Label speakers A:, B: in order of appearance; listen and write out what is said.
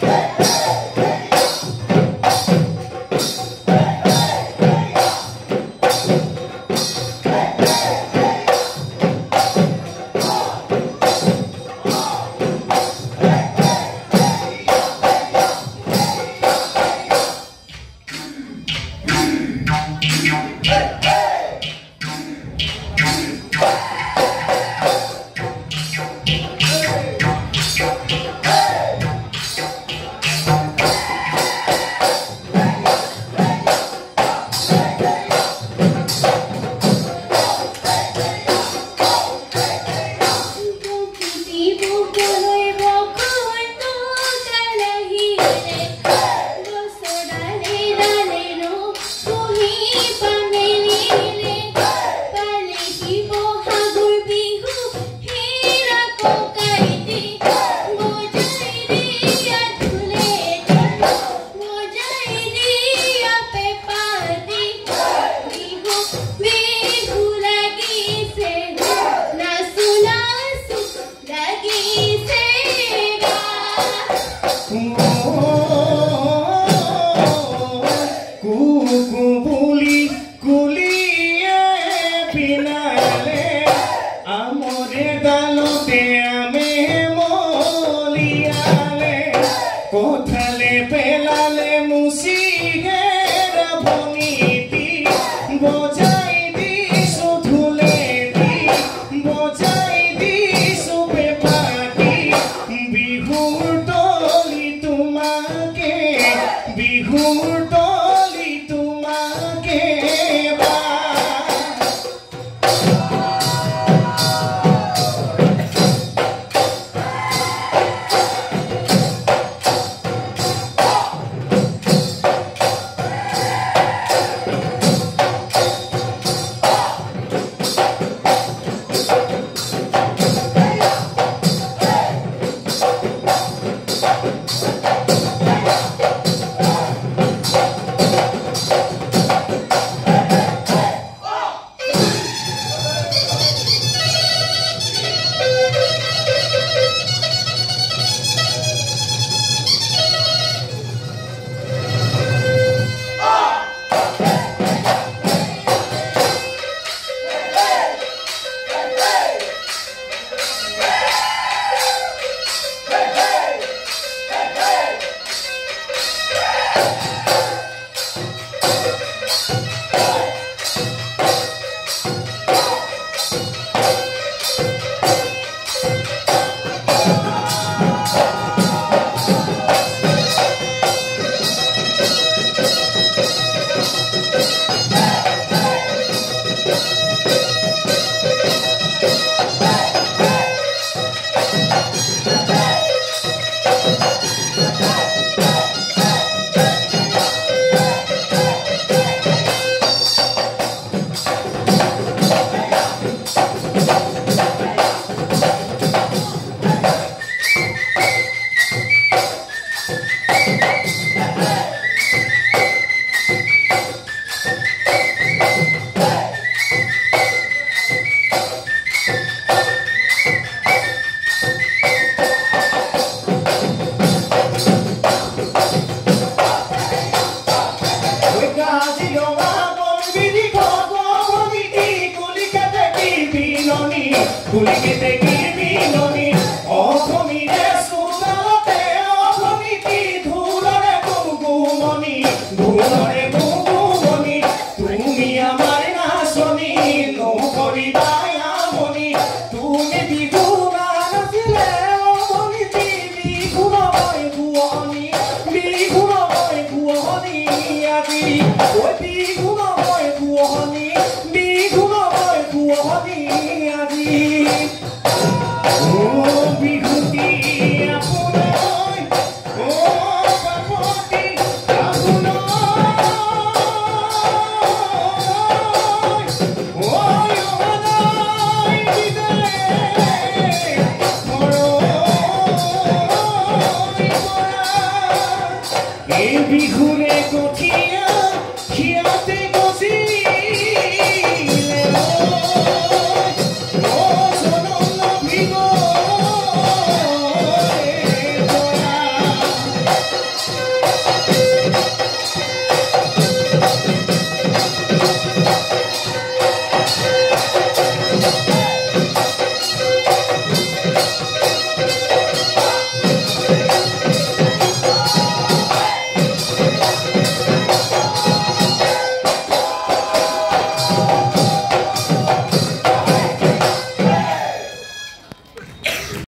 A: Okay. Thank you. You.